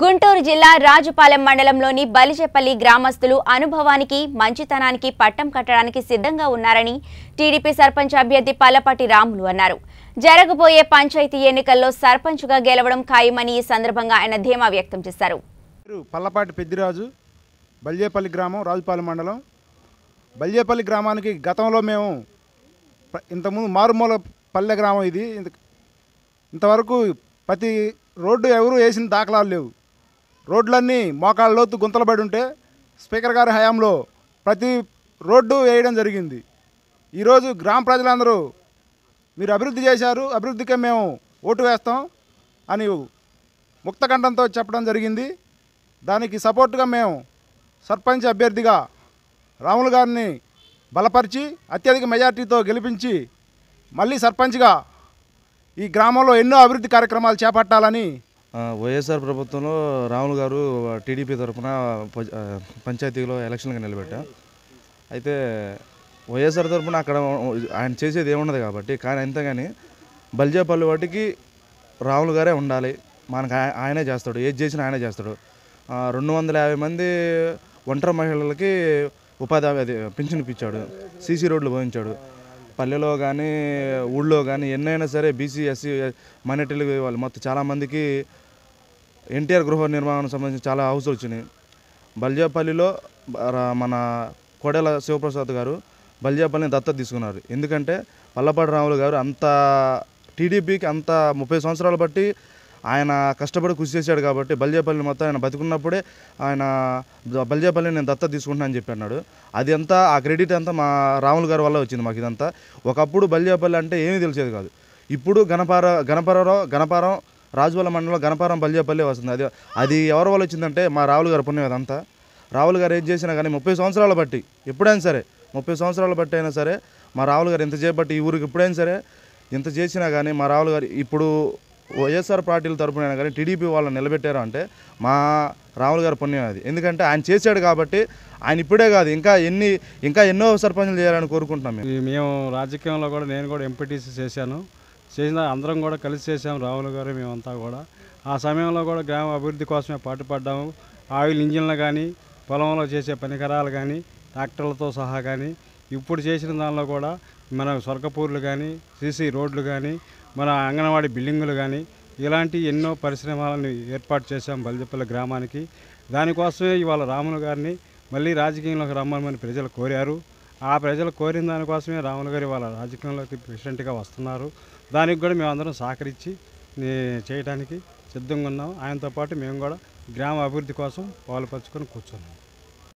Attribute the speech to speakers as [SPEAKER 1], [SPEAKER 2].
[SPEAKER 1] గుంటూరు జిల్లా రాజుపాలెం మండలంలోని బలిచెప్పల్లి గ్రామస్తులు అనుభవానికి మంచితనానికి పట్టం కట్టడానికి సిద్ధంగా ఉన్నారని టీడీపీ సర్పంచ్ అభ్యర్థి పల్లపాటి రాములు అన్నారు. జరగబోయే పంచాయతీ ఎన్నికల్లో సర్పంచ్గా గెలవడం ఖాయమని ఈ సందర్భంగా ఆయన ధీమా వ్యక్తం చేశారు.
[SPEAKER 2] పల్లపాటి పెద్దిరాజు బలిజేపల్లి గ్రామం రాజుపాలెం మండలం. బలిజేపల్లి గ్రామానికి గతంలో మేము ఇంతకుముందు మారుమూల పల్లె గ్రామం ఇది. ఇంతవరకు ప్రతి రోడ్డు ఎవరు వేసిన దాఖలాలు లేవు. రోడ్లన్నీ మోకాళ్ళ లోతు గుంతలు పడి ఉంటే స్పీకర్ గారి హయాంలో ప్రతి రోడ్డు వేయడం జరిగింది. ఈరోజు గ్రామ ప్రజలందరూ మీరు అభివృద్ధి చేశారు అభివృద్ధికే మేము ఓటు వేస్తాం అని ముక్తకంఠంతో చెప్పడం జరిగింది. దానికి సపోర్టుగా మేము సర్పంచ్ అభ్యర్థిగా రాములు గారిని బలపరిచి అత్యధిక మెజార్టీతో గెలిపించి మళ్ళీ సర్పంచ్గా ఈ గ్రామంలో ఎన్నో అభివృద్ధి కార్యక్రమాలు చేపట్టాలని
[SPEAKER 3] వైఎస్ఆర్ ప్రభుత్వంలో రాములు గారు టీడీపీ తరఫున ప- పంచాయతీలో ఎలక్షన్గా నిలబెట్టా అయితే వైఎస్ఆర్ తరఫున అక్కడ ఆయన చేసేది ఏమున్నది కాబట్టి కానీ అంతే బల్జేపల్లి వాటికి రాములు గారే ఉండాలి. మనకు ఆయనే చేస్తాడు ఏది చేసినా ఆయనే చేస్తాడు. రెండు వందల యాభై మంది ఒంటరి మహిళలకి ఉపాధి అది పింఛన్ ఇప్పించాడు. సీసీ రోడ్లు పోయించాడు. పల్లెలో కానీ ఊళ్ళో కానీ ఎన్నైనా సరే బీసీ ఎస్సీ మైనార్టీలు వాళ్ళు మొత్తం చాలామందికి ఎన్టీఆర్ గృహ నిర్మాణం సంబంధించి చాలా హౌస్ వచ్చినాయి. బల్జాపల్లిలో మన కోడెల శివప్రసాద్ గారు బల్జాపల్లిని దత్తత తీసుకున్నారు. ఎందుకంటే పల్లపాటి రాములు గారు అంత టీడీపీకి అంత ముప్పై సంవత్సరాలు బట్టి ఆయన కష్టపడి కృషి చేశాడు కాబట్టి బల్జాపల్లి మొత్తం ఆయన బతికున్నప్పుడే ఆయన బల్జాపల్లి నేను దత్త తీసుకుంటున్నా అని చెప్పి అన్నాడు. అది అంతా ఆ క్రెడిట్ అంతా మా రాములు గారి వల్ల వచ్చింది మాకు ఇదంతా. ఒకప్పుడు బల్జాపల్లి అంటే ఏమీ తెలిసేది కాదు. ఇప్పుడు గణపార గణపరరావు గణపారం రాజువల్ల మండలంలో గణపారం బల్జేపల్లి వస్తుంది. అది అది ఎవరి వల్ల వచ్చిందంటే మా రావులు గారు పుణ్యం అదంతా. రావులు గారు ఏం చేసినా కానీ ముప్పై సంవత్సరాల బట్టి ఎప్పుడైనా సరే ముప్పై సంవత్సరాల బట్టి అయినా సరే మా రావులు గారు ఎంత చేపట్టి ఈ ఊరికి ఎప్పుడైనా సరే ఎంత చేసినా కానీ మా రావులు గారు ఇప్పుడు వైఎస్ఆర్ పార్టీల తరపున కానీ టీడీపీ వాళ్ళని నిలబెట్టారు అంటే మా రాములు గారి పుణ్యం అది. ఎందుకంటే ఆయన చేశాడు కాబట్టి ఆయన ఇప్పుడే కాదు ఇంకా ఎన్ని ఇంకా ఎన్నో సర్పంచులు చేయాలని కోరుకుంటున్నాం మేము.
[SPEAKER 4] మేము రాజకీయంలో కూడా నేను కూడా ఎంపీటీసీ చేశాను. చేసిన అందరం కూడా కలిసి చేసాం రాహుల్ గారు మేమంతా కూడా. ఆ సమయంలో కూడా గ్రామ అభివృద్ధి కోసమే పాటుపడ్డాము. ఆయిల్ ఇంజిన్లు కానీ పొలంలో చేసే పరికరాలు కానీ ట్రాక్టర్లతో సహా కానీ ఇప్పుడు చేసిన దానిలో కూడా మన స్వర్గపూర్లు కానీ సీసీ రోడ్లు కానీ మన అంగన్వాడీ బిల్డింగులు కానీ ఇలాంటి ఎన్నో పరిశ్రమలను ఏర్పాటు చేశాం బలిజపల్లి గ్రామానికి. దానికోసమే ఇవాళ రాములు గారిని మళ్ళీ రాజకీయంలోకి రమ్మని ప్రజలు కోరారు. ఆ ప్రజలు కోరిన దానికోసమే రాములు గారు వాళ్ళ రాజకీయంలోకి ప్రెసిడెంట్గా వస్తున్నారు. దానికి కూడా మేమందరం సహకరించి చేయడానికి సిద్ధంగా ఉన్నాం. ఆయనతో పాటు మేము కూడా గ్రామ అభివృద్ధి కోసం పాలు పంచుకొని కూర్చున్నాం.